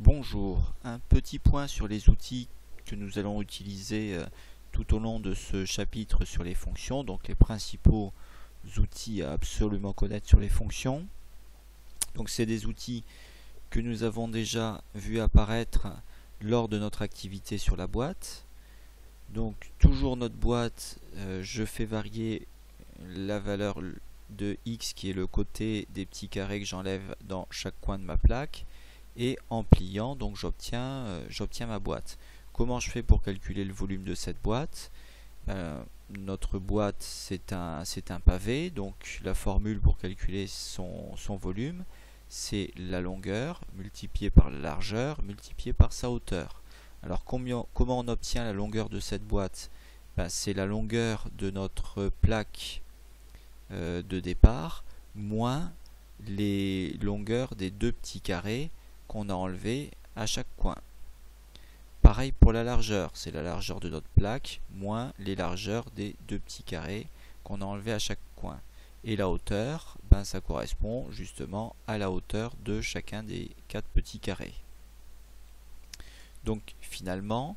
Bonjour, un petit point sur les outils que nous allons utiliser euh, tout au long de ce chapitre sur les fonctions, donc les principaux outils à absolument connaître sur les fonctions. Donc c'est des outils que nous avons déjà vu apparaître lors de notre activité sur la boîte. Donc toujours notre boîte, euh, je fais varier la valeur de x qui est le côté des petits carrés que j'enlève dans chaque coin de ma plaque et en pliant, donc j'obtiens euh, j'obtiens ma boîte. Comment je fais pour calculer le volume de cette boîte? Ben, Notre boîte c'est un, un pavé, donc la formule pour calculer son, son volume c'est la longueur multipliée par la largeur multipliée par sa hauteur. Alors comment on obtient la longueur de cette boîte? Ben, C'est la longueur de notre plaque euh, de départ moins les longueurs des deux petits carrés qu'on a enlevé à chaque coin. Pareil pour la largeur, c'est la largeur de notre plaque moins les largeurs des deux petits carrés qu'on a enlevé à chaque coin. Et la hauteur, ben ça correspond justement à la hauteur de chacun des quatre petits carrés. Donc finalement,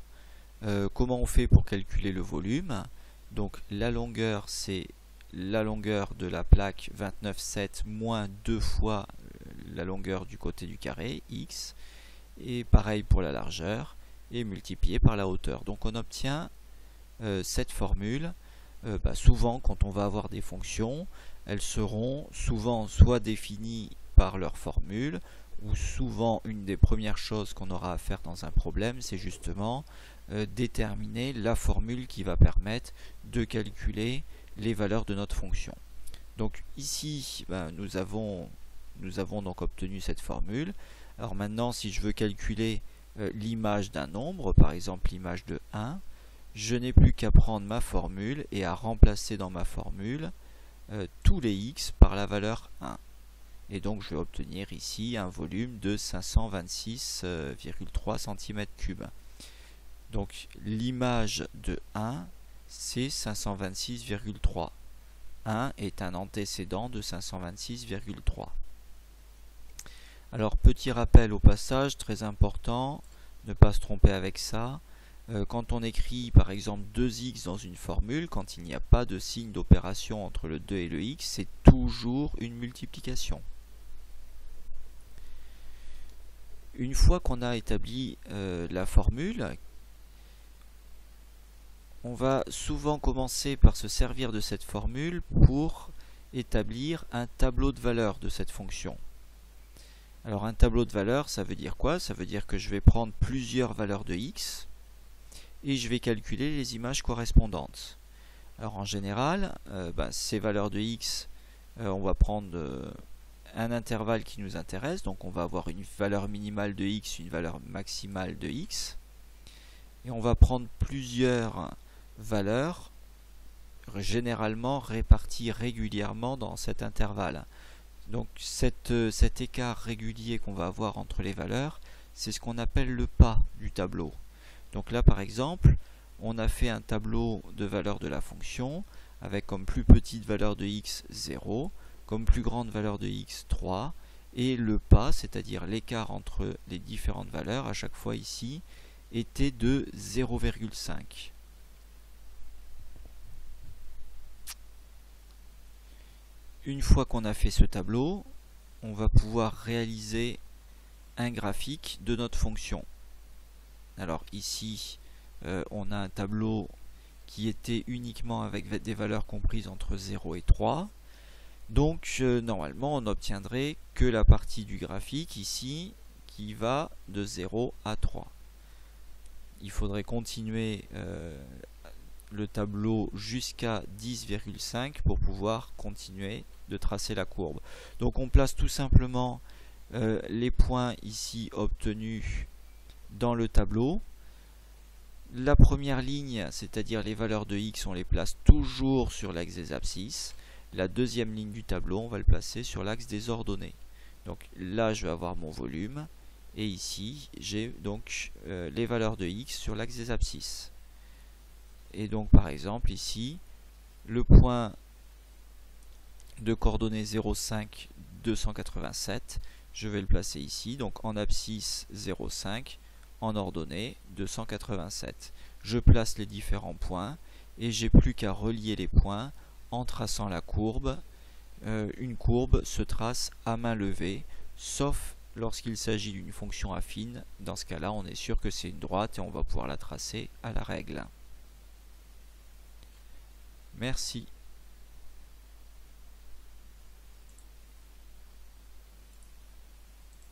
euh, comment on fait pour calculer le volume? Donc la longueur, c'est la longueur de la plaque 29,7 moins 2 fois la longueur du côté du carré, x, et pareil pour la largeur, et multiplié par la hauteur. Donc on obtient euh, cette formule. Euh, bah, souvent, quand on va avoir des fonctions, elles seront souvent soit définies par leur formule, ou souvent une des premières choses qu'on aura à faire dans un problème, c'est justement euh, déterminer la formule qui va permettre de calculer les valeurs de notre fonction. Donc ici, bah, nous avons nous avons donc obtenu cette formule. Alors maintenant, si je veux calculer euh, l'image d'un nombre, par exemple l'image de 1, je n'ai plus qu'à prendre ma formule et à remplacer dans ma formule euh, tous les x par la valeur 1. Et donc je vais obtenir ici un volume de 526,3 cm3. Donc l'image de 1, c'est 526,3. 1 est un antécédent de 526,3. Alors petit rappel au passage, très important, ne pas se tromper avec ça. Euh, quand on écrit par exemple 2x dans une formule, quand il n'y a pas de signe d'opération entre le 2 et le x, c'est toujours une multiplication. Une fois qu'on a établi euh, la formule, on va souvent commencer par se servir de cette formule pour établir un tableau de valeur de cette fonction. Alors un tableau de valeurs, ça veut dire quoi? Ça veut dire que je vais prendre plusieurs valeurs de x et je vais calculer les images correspondantes. Alors en général, euh, ben, ces valeurs de x, euh, on va prendre euh, un intervalle qui nous intéresse, donc on va avoir une valeur minimale de x, une valeur maximale de x, et on va prendre plusieurs valeurs généralement réparties régulièrement dans cet intervalle. Donc euh, cet écart régulier qu'on va avoir entre les valeurs, c'est ce qu'on appelle le pas du tableau. Donc là par exemple, on a fait un tableau de valeur de la fonction avec comme plus petite valeur de x 0, comme plus grande valeur de x 3, et le pas, c'est-à-dire l'écart entre les différentes valeurs, à chaque fois ici, était de 0,5. Une fois qu'on a fait ce tableau, on va pouvoir réaliser un graphique de notre fonction. Alors ici, euh, on a un tableau qui était uniquement avec des valeurs comprises entre 0 et 3. Donc euh, normalement, on n'obtiendrait que la partie du graphique ici qui va de 0 à 3. Il faudrait continuer euh, le tableau jusqu'à 10,5 pour pouvoir continuer de tracer la courbe. Donc on place tout simplement euh, les points ici obtenus dans le tableau. La première ligne, c'est-à-dire les valeurs de x, on les place toujours sur l'axe des abscisses. La deuxième ligne du tableau, on va le placer sur l'axe des ordonnées. Donc là, je vais avoir mon volume. Et ici, j'ai donc euh, les valeurs de x sur l'axe des abscisses. Et donc par exemple ici, le point de coordonnées 0,5 287, Je vais le placer ici, donc en abscisse 0,5, en ordonnée 287. Je place les différents points et j'ai plus qu'à relier les points en traçant la courbe. Euh, une courbe se trace à main levée, sauf lorsqu'il s'agit d'une fonction affine. Dans ce cas-là, on est sûr que c'est une droite et on va pouvoir la tracer à la règle. Merci.